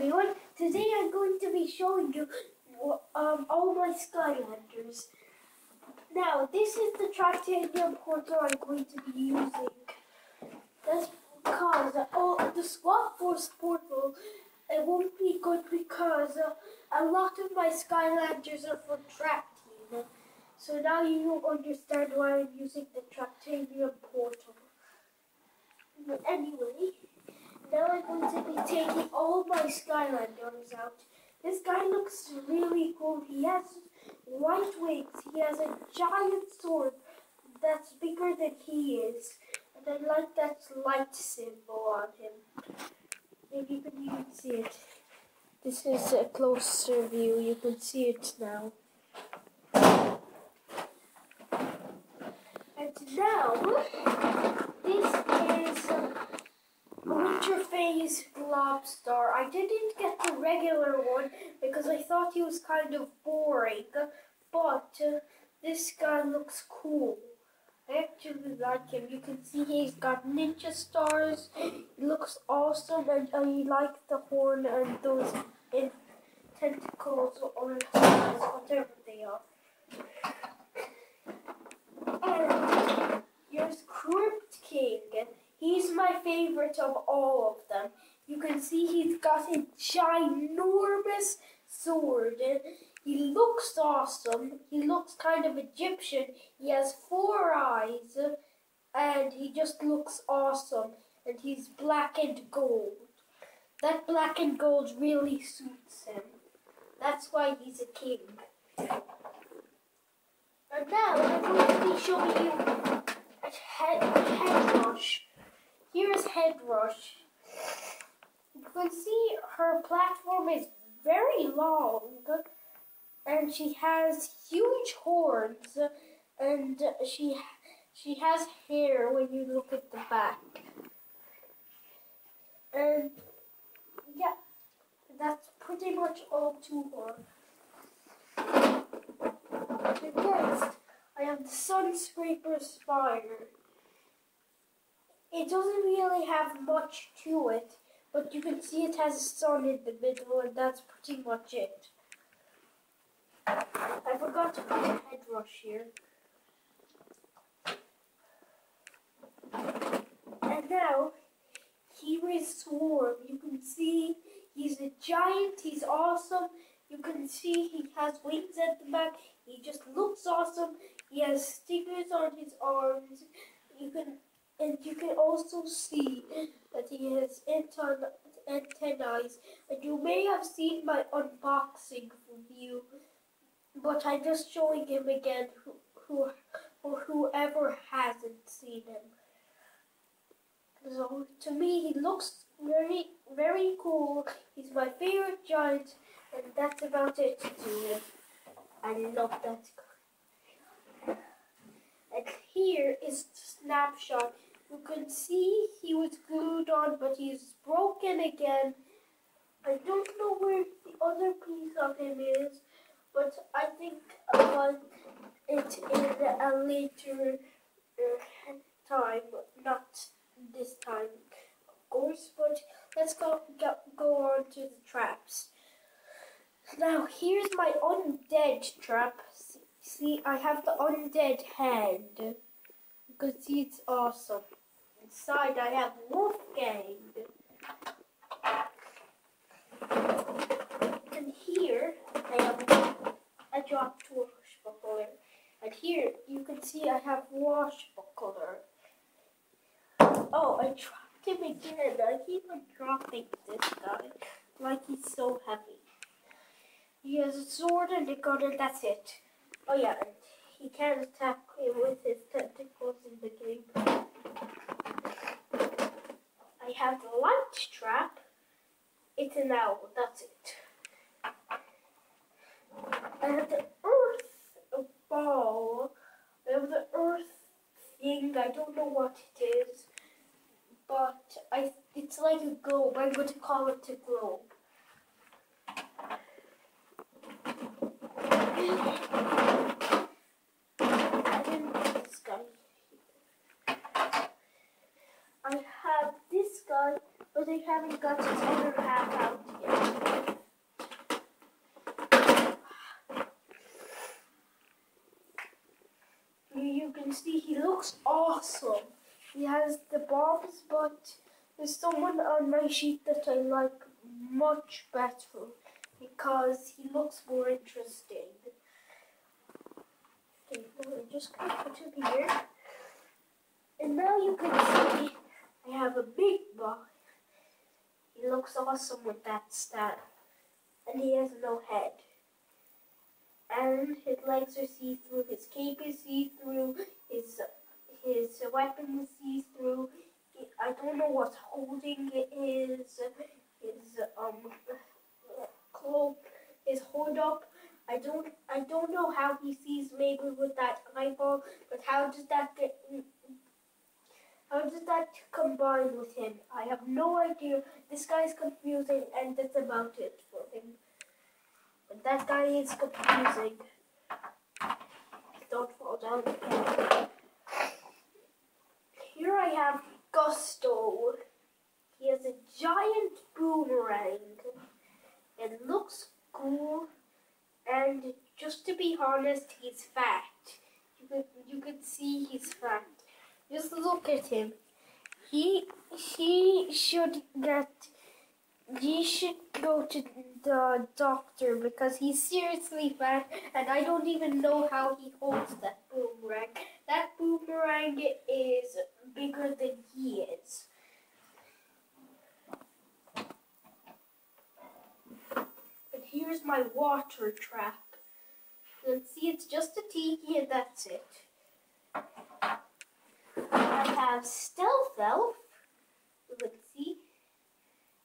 everyone, today I'm going to be showing you um, all my Skylanders. Now, this is the Traptanium portal I'm going to be using. That's because uh, the Swap Force portal it won't be good because uh, a lot of my Skylanders are for Trap Team. So now you understand why I'm using the Traptanium portal. But anyway, now I'm going to be taking all my Skylanders out. This guy looks really cool. He has white wings. He has a giant sword that's bigger than he is. And I like that light symbol on him. Maybe you can even see it. This is a closer view. You can see it now. And now, this is Winter Phase Globstar. I didn't get the regular one because I thought he was kind of boring, but uh, this guy looks cool. I actually like him. You can see he's got ninja stars. He looks awesome, and I like the horn and those tentacles or whatever they are. And here's Krypt King. He's my favorite of all of them. You can see he's got a ginormous sword. He looks awesome. He looks kind of Egyptian. He has four eyes and he just looks awesome. And he's black and gold. That black and gold really suits him. That's why he's a king. And now I'm going to be showing you a head, head rush. Here's Head Rush. You can see her platform is very long and she has huge horns and she she has hair when you look at the back. And yeah, that's pretty much all to her. next, I have the Sun Scraper Spire. It doesn't really have much to it, but you can see it has a sun in the middle, and that's pretty much it. I forgot to put a head rush here. And now, here is Swarm. You can see he's a giant, he's awesome. You can see he has wings at the back. He just looks awesome. He has stickers on his arms. You can and you can also see that he has antennae. And you may have seen my unboxing view but I'm just showing him again who, who or whoever hasn't seen him. So to me he looks very very cool. He's my favorite giant and that's about it I love that and here is the Snap Shot you can see he was glued on, but he's broken again. I don't know where the other piece of him is, but I think about it in a later uh, time, but not this time, of course. But let's go go, go on to the traps. Now here's my undead trap. See, I have the undead hand. You can see it's awesome inside I have Wolfgang. And here I have a drop Wash Buckler. And here you can see I have Wash Buckler. Oh, I dropped him again. I keep on dropping this guy like he's so heavy. He has a sword and a gun and that's it. Oh yeah, he can't attack with his tentacles in the game. I have the light trap. It's an owl, that's it. Have the earth ball. The earth thing. I don't know what it is. But I it's like a globe. I'm going to call it a globe. but they haven't got its other half out yet. You can see he looks awesome. He has the bombs, but there's someone on my sheet that I like much better because he looks more interesting. Okay, I'm just going to put him here. And now you can see I have a big box. He looks awesome with that staff. And he has no head. And his legs are see-through, his cape is see-through, his his weapon is see-through. I don't know what's holding his his um cloak, his hood up. I don't I don't know how he sees maybe with that eyeball, but how does that get how does that combine with him? I have no idea. This guy is confusing and that's about it for him. But that guy is confusing. Don't fall down again. Here I have Gusto. He has a giant boomerang. It looks cool. And just to be honest, he's fat. You could, you could see he's fat. Just look at him. He he should get he should go to the doctor because he's seriously fat and I don't even know how he holds that boomerang. That boomerang is bigger than he is. And here's my water trap. Can see it's just a tiki and that's it. I have Stealth Elf. Let's see.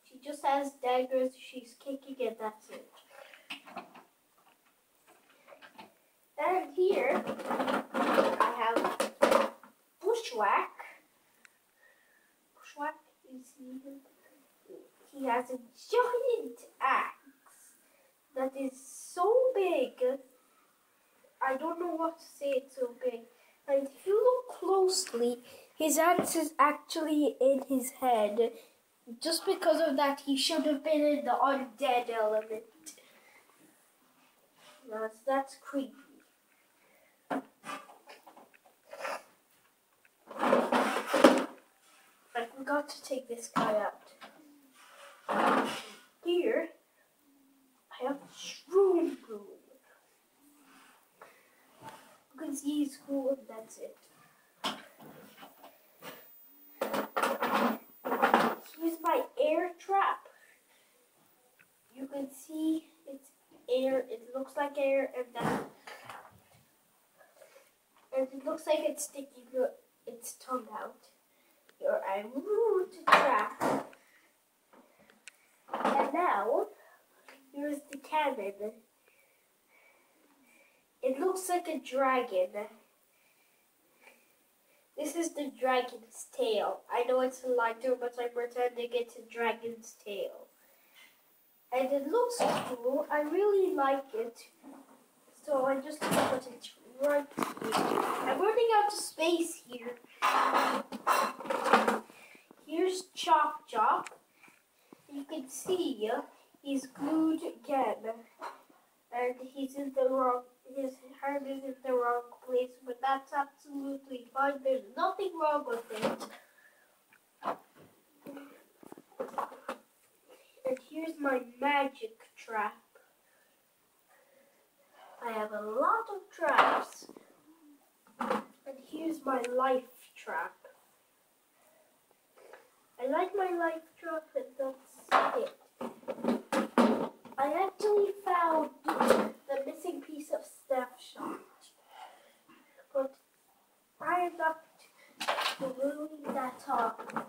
She just has daggers. She's kicking it. That's it. And here I have Bushwhack. Bushwhack, see him? He has a giant axe that is so big. I don't know what to say. It's so big. And if you look closely, his axe is actually in his head. Just because of that, he should have been in the undead element. That's, that's creepy. I forgot to take this guy out. Here, I have Shroom Boom. You can see he's cool and that's it. Here's my air trap. You can see it's air, it looks like air and then and it looks like it's sticking its tongue out. I root trap. And now here's the cannon. It looks like a dragon. This is the dragon's tail. I know it's a lighter, but I'm pretending it's a dragon's tail. And it looks cool. I really like it. So I just put it right here. I'm running out of space here. Here's Chop Chop. You can see he's glued again. And he's in the wrong his heart is in the wrong place, but that's absolutely fine. There's nothing wrong with it. And here's my magic trap. I have a lot of traps. And here's my life trap. I like my life trap and that's it. I actually found the missing piece of Snap Shot. But I am not gluing that up.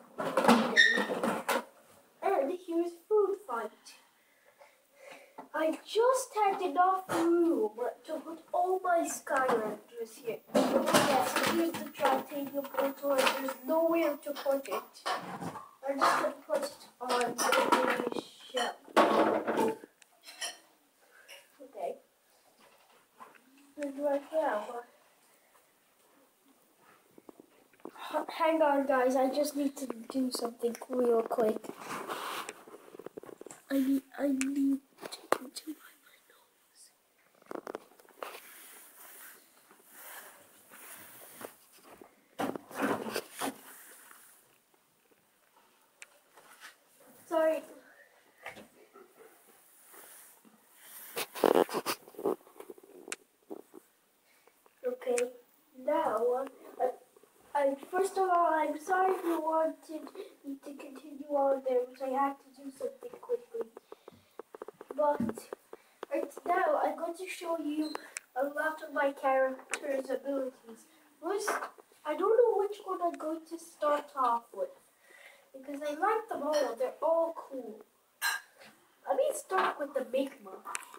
And here's food fight. I just had enough room to put all my Skylanders here. Yes, here's the Traptanium there's nowhere to put it. I'm just going put it on the shelf. Okay. Right now. Hang on, guys. I just need to do something real quick. I need. I need to do my nose. Okay, now, uh, I, first of all, I'm sorry if me to continue on there, which I had to do something quickly. But right now, I'm going to show you a lot of my character's abilities. First, I don't know which one I'm going to start off with. Because I like them all, they're all cool. Let me start with the Migma.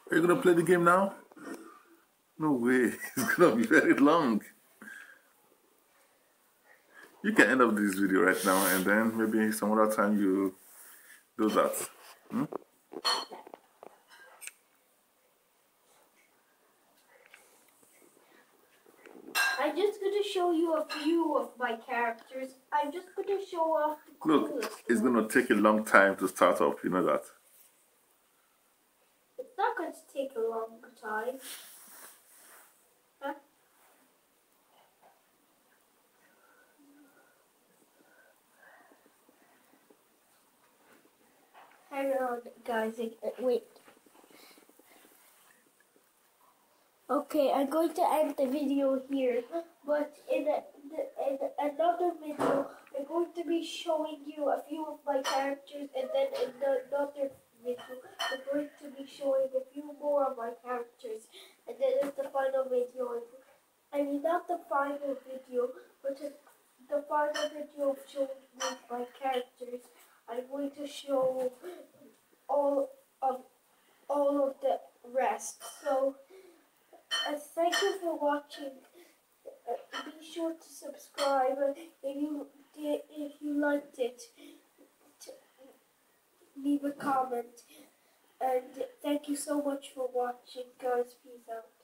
Are you gonna play the game now? No way. It's gonna be very long. You can end up this video right now and then maybe some other time you do that. Hmm? I'm just gonna show you a few of my characters. I'm just gonna show off the Look, it's gonna take a long time to start up, you know that. It's not going to take a long time. Hang on, guys. Wait. Okay, I'm going to end the video here, but in, a, in another video, I'm going to be showing you a few of my characters, and then in another video, I'm going to be showing a few more of my characters, and then in the final video, I mean not the final video, but the final video of showing my characters, I'm going to show all of all of the rest. So. Uh, thank you for watching. Uh, be sure to subscribe if you did, if you liked it. Leave a comment. And thank you so much for watching, guys. Peace out.